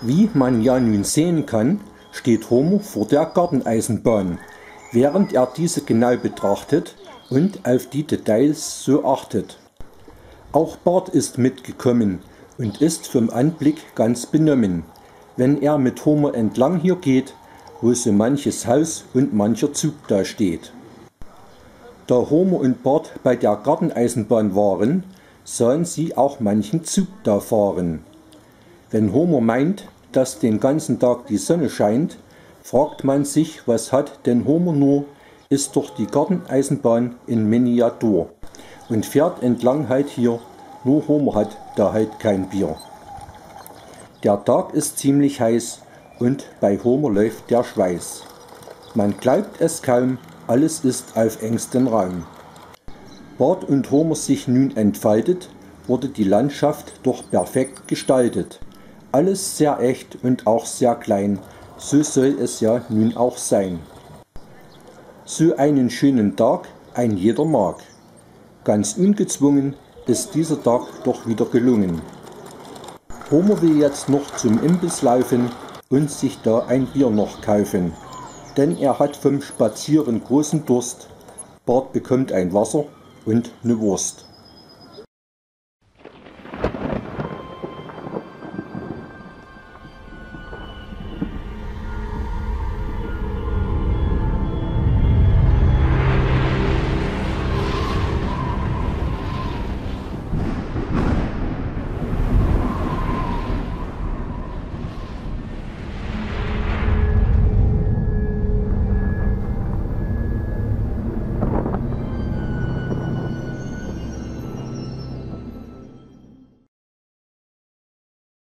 Wie man ja nun sehen kann, steht Homer vor der Garteneisenbahn, während er diese genau betrachtet und auf die Details so achtet. Auch Bart ist mitgekommen und ist vom Anblick ganz benommen, wenn er mit Homer entlang hier geht, wo so manches Haus und mancher Zug da steht. Da Homer und Bart bei der Garteneisenbahn waren, sahen sie auch manchen Zug da fahren. Wenn Homer meint, dass den ganzen Tag die Sonne scheint, fragt man sich, was hat denn Homer nur, ist doch die Garteneisenbahn in Miniatur und fährt entlang halt hier, nur Homer hat da halt kein Bier. Der Tag ist ziemlich heiß und bei Homer läuft der Schweiß. Man glaubt es kaum, alles ist auf engstem Raum. Bart und Homer sich nun entfaltet, wurde die Landschaft doch perfekt gestaltet. Alles sehr echt und auch sehr klein, so soll es ja nun auch sein. So einen schönen Tag ein jeder mag. Ganz ungezwungen ist dieser Tag doch wieder gelungen. Homer will jetzt noch zum Imbiss laufen und sich da ein Bier noch kaufen, denn er hat vom Spazieren großen Durst. Bart bekommt ein Wasser und ne Wurst.